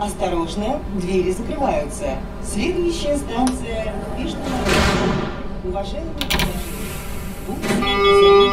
Осторожно, двери закрываются. Следующая станция Вишневая. Уважаемые пассажиры, будьте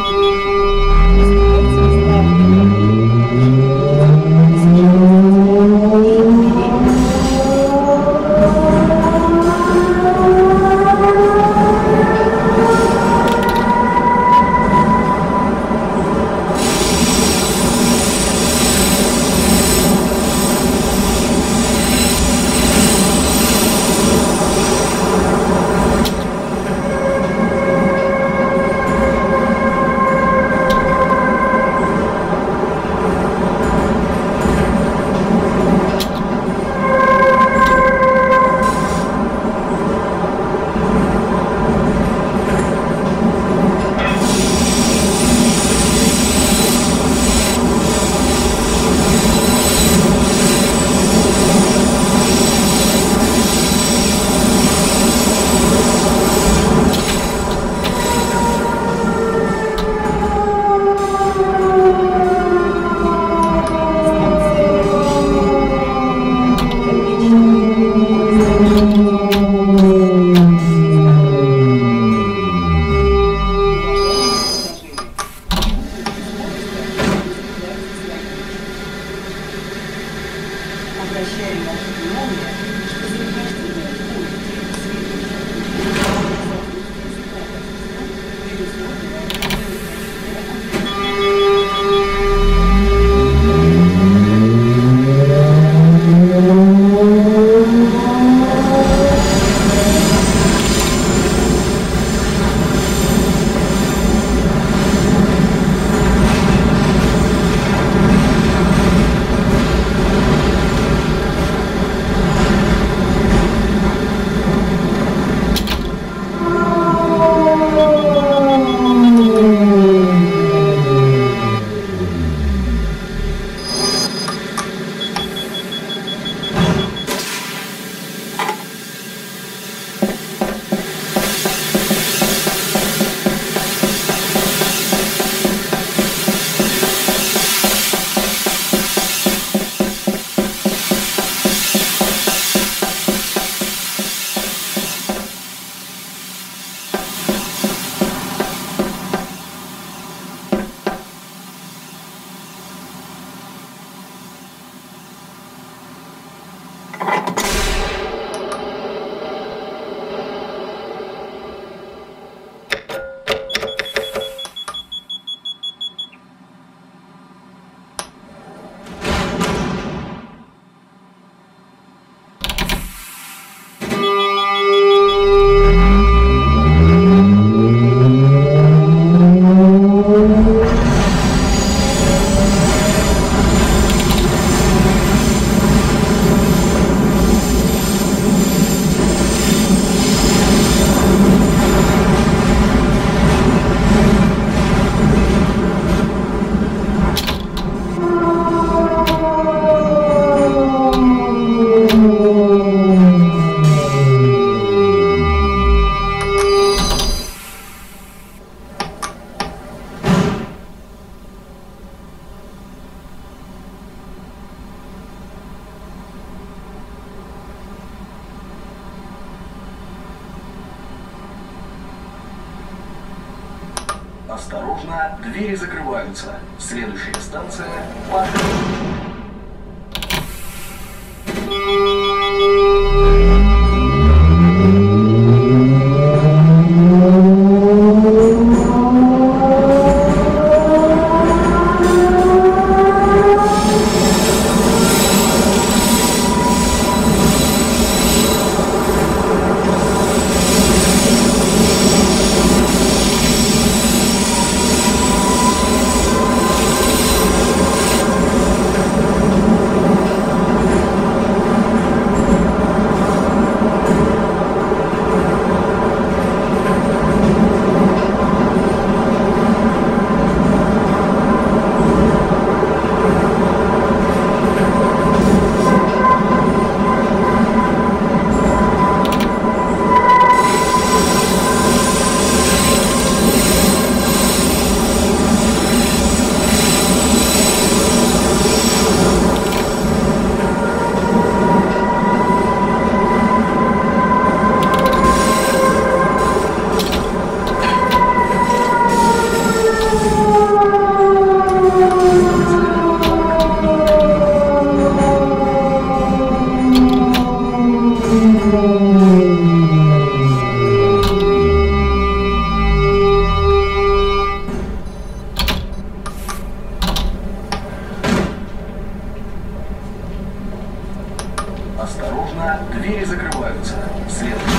двери закрываются. Следующая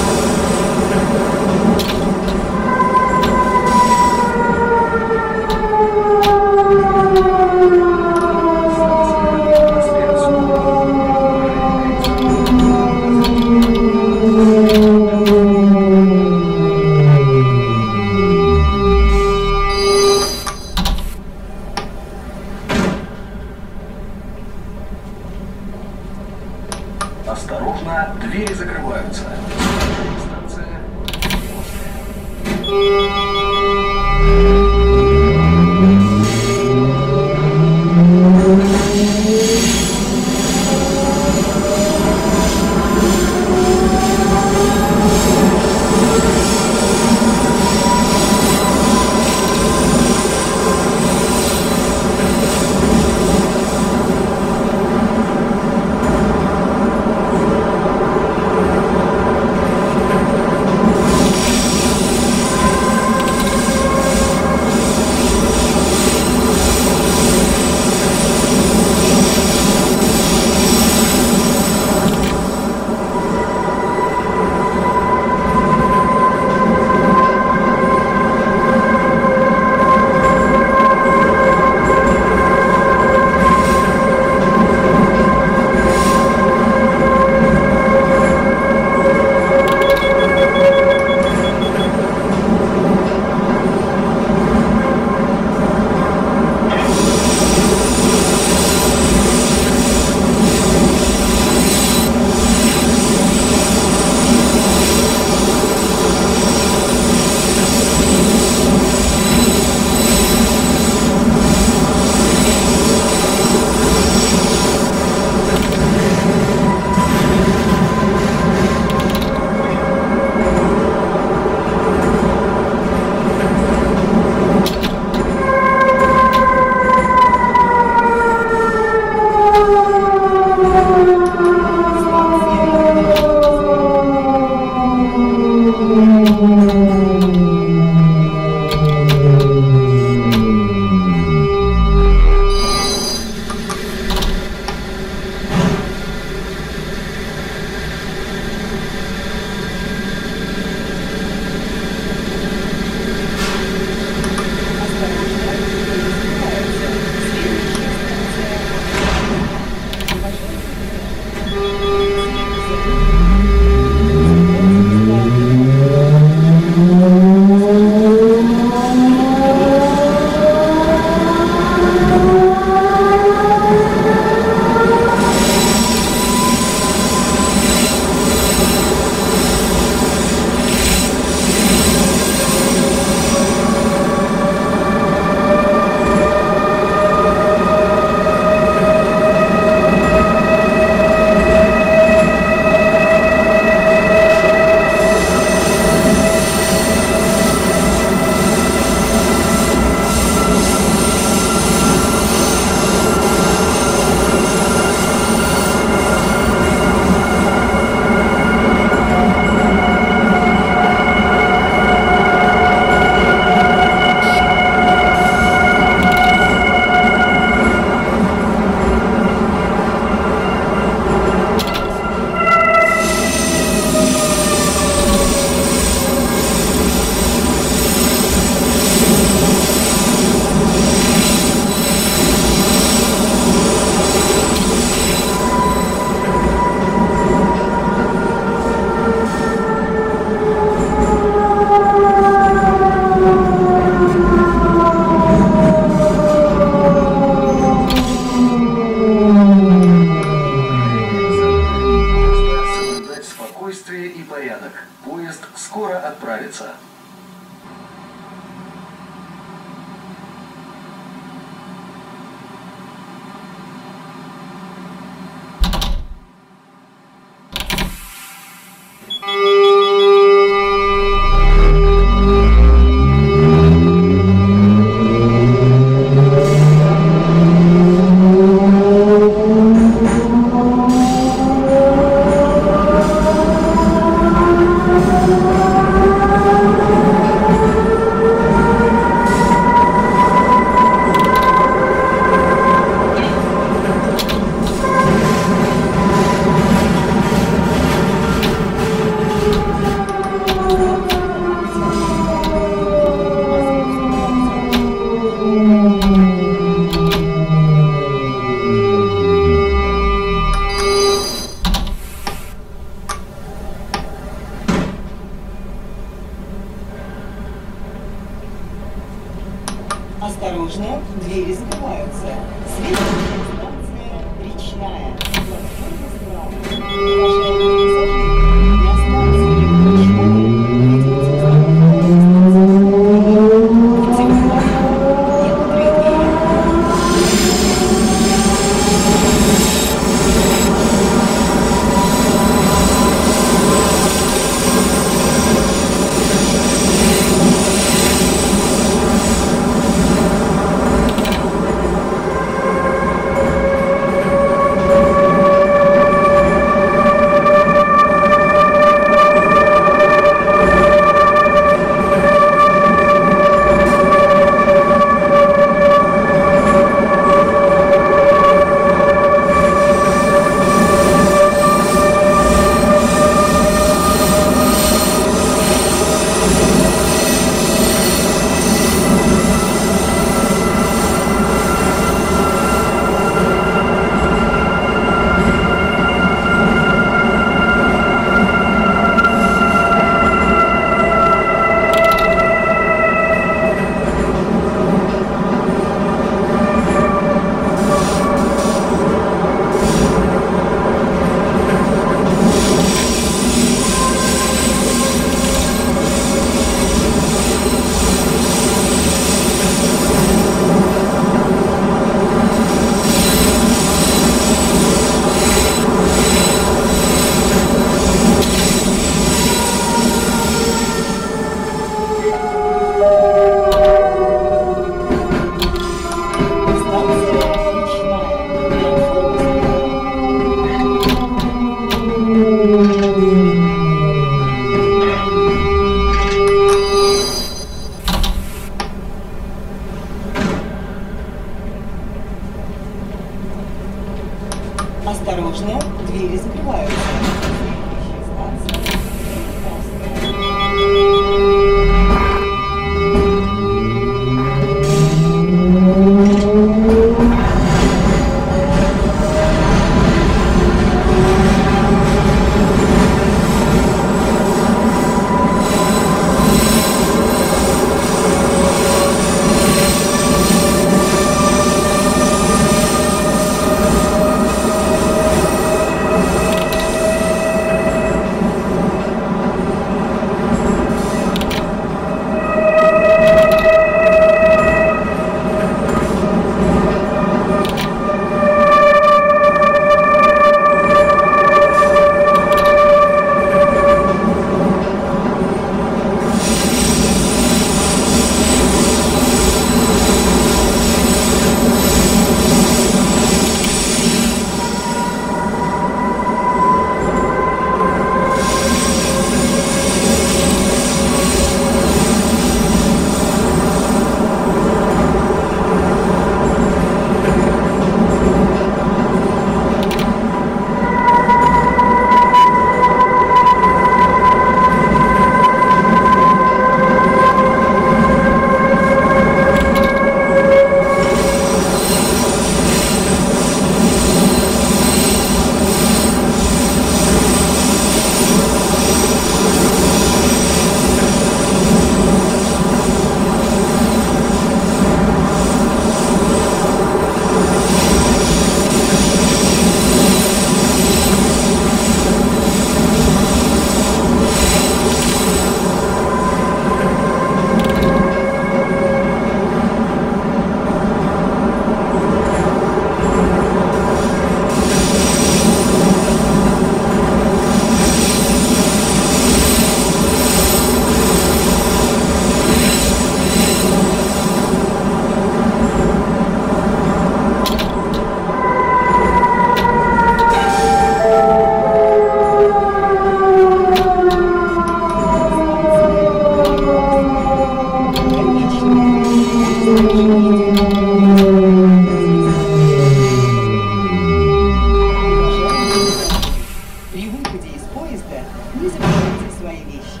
поезда не забывайте свои вещи.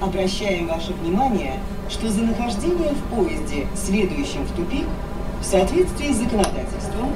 Обращаем ваше внимание, что за нахождение в поезде, следующем в тупик, в соответствии с законодательством.